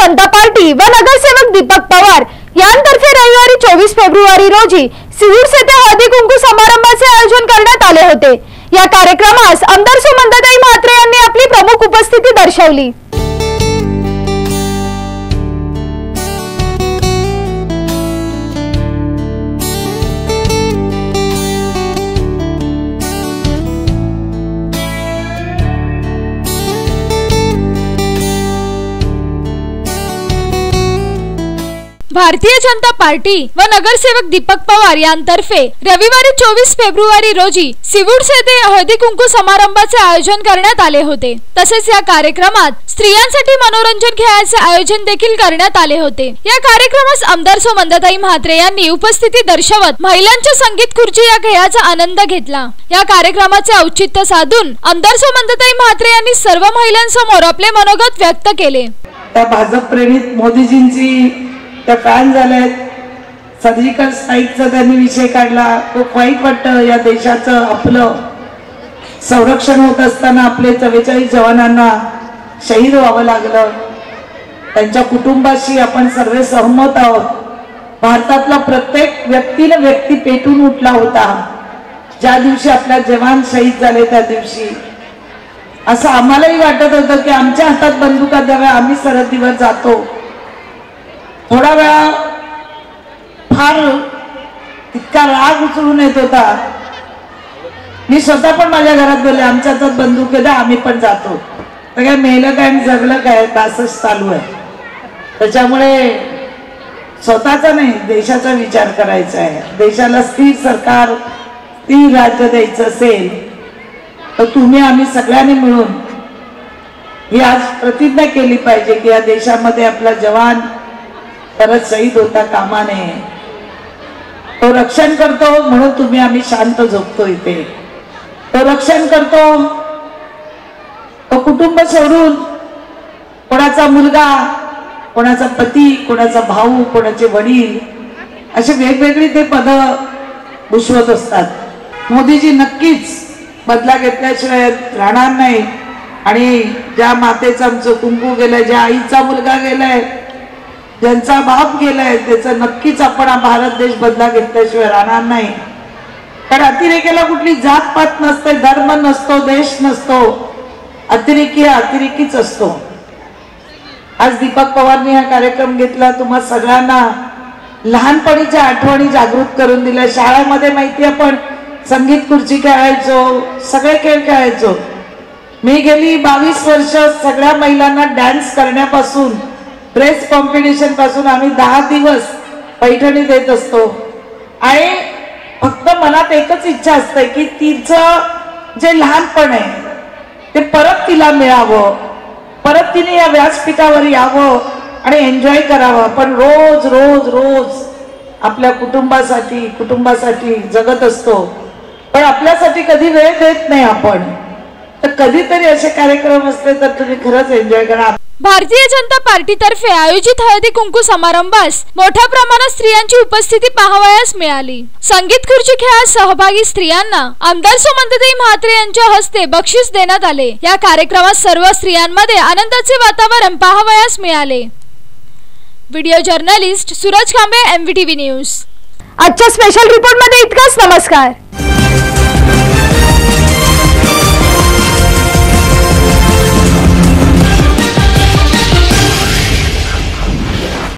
जनता party व नगरसेवक दीपक पवार यांतर्फे रविवारी चोवीस फेब्रुवारी रोजी सिहूर येथे हळदी कुंकू समारंभाचे आयोजन करण्यात आले होते. या कार्यक्रमास आमदार सुमंतताई म्हात्रे यांनी आपली प्रमुख उपस्थिती दर्शवली. भारतीय जनता पार्टी व नगरसेवक दीपक पवार यांतर्फे रविवारी चोवीस फेब्रुवारी रोजी सिवूड्स येथे हळदी कुंकू समारंभाचे आयोजन करण्यात आले होते. तसेच या कार्यक्रमात स्त्रियांसाठी मनोरंजन खेळाचे आयोजन देखील करण्यात आले होते. या कार्यक्रमास आमदार सो मंदाताई म्हात्रे यांनी उपस्थिती दर्शवत महिलांच्या संगीत खुर्ची या खेळाचा आनंद घेतला. या कार्यक्रमाचे औचित्य साधून आमदार सो मंदाताई म्हात्रे यांनी सर्व महिलांसमोर आपले मनोगत व्यक्त केले. त्या भाजप प्रेरित मोदीजींची त्या फॅन झाल्यात सर्जिकल स्ट्राईकचा त्यांनी विषय काढला. खूप वाईट वाटतं या देशाचं आपलं. संरक्षण होत असताना आपले चव्वेचाळीस जवानांना शहीद व्हावं लागलं. त्यांच्या कुटुंबाशी आपण सर्व सहमत आहोत. भारतातला प्रत्येक व्यक्तीनं व्यक्ती पेटून उठला होता. ज्या दिवशी आपला जवान शहीद झाले त्या दिवशी. असं आम्हालाही वाटत होतं की आमच्या हातात बंदुका द्याव्या आम्ही सरहद्दीवर जातो. थोडा वेळा फार इतका राग उचलून येत होता. मी स्वतः पण माझ्या घरात बोलले आमच्या हातात बंदूक आहे आम्ही पण जातो. तर काय मेलं काय आणि जगलं काय तासच चालू आहे. त्याच्यामुळे स्वतःचा नाही देशाचा विचार करायचा आहे. देशाला स्थिर सरकार स्थिर राज्य द्यायचं असेल तर तुम्ही आम्ही सगळ्यांनी मिळून ही आज प्रतिज्ञा केली पाहिजे की या देशामध्ये आपला जवान परत शहीद होता कामा नये तो रक्षण करतो म्हणून तुम्ही आम्ही शांत झोपतो इथे. तो रक्षण करतो. तो कुटुंब सोडून कोणाचा मुलगा कोणाचा पती कोणाचा भाऊ कोणाचे वडील असे वेगवेगळी ते पद भूषवत असतात. मोदीजी नक्कीच बदला घेतल्याशिवाय राहणार नाही. आणि ज्या मातेचं आमचं कुंकू गेलंय ज्या आईचा मुलगा गेलाय ज्यांचा बाप गेलाय त्याचं नक्कीच आपण हा भारत देश बदला घेतल्याशिवाय राहणार नाही. कारण अतिरेक्याला कुठली जात पात नसते धर्म नसतो देश नसतो. अतिरेकी हा अतिरेकीच असतो. आज दीपक पवारनी हा कार्यक्रम घेतला तुम्हा सगळ्यांना लहानपणीच्या आठवणी जागृत करून दिल्या. शाळेमध्ये माहिती आपण संगीत खुर्ची खेळायचो सगळे खेळ खेळायचो. मी गेली बावीस वर्ष सगळ्या महिलांना डान्स करण्यापासून ड्रेस कॉम्पिटिशनपासून आम्ही दहा दिवस पैठणी देत असतो. आणि फक्त मनात एकच इच्छा असते की तिचं जे लहानपण आहे ते परत तिला मिळावं. परत तिने या व्यासपीठावर यावं आणि एन्जॉय करावं. पण रोज रोज रोज आपल्या कुटुंबासाठी कुटुंबासाठी जगत असतो. पण आपल्यासाठी कधी वेळ देत नाही आपण. तर कधीतरी असे कार्यक्रम असले तर तुम्ही खरंच एन्जॉय करा. भारतीय जनता पार्टीतर्फे आयोजित हळदी कुंकू समारंभास मोठ्या प्रमाणात स्त्रियांची उपस्थिती पाहावयास मिळाली. संगीत खुर्ची खेळात सहभागी स्त्रियांना आमदार सुमंतताई म्हात्रे यांच्या हस्ते बक्षीस देण्यात आले. या कार्यक्रमात सर्व स्त्रियांमध्ये आनंदाचे वातावरण पाहावयास मिळाले. Video journalist Suraj Khambe MVTV news आजच्या स्पेशल रिपोर्टमध्ये इतकंच. नमस्कार.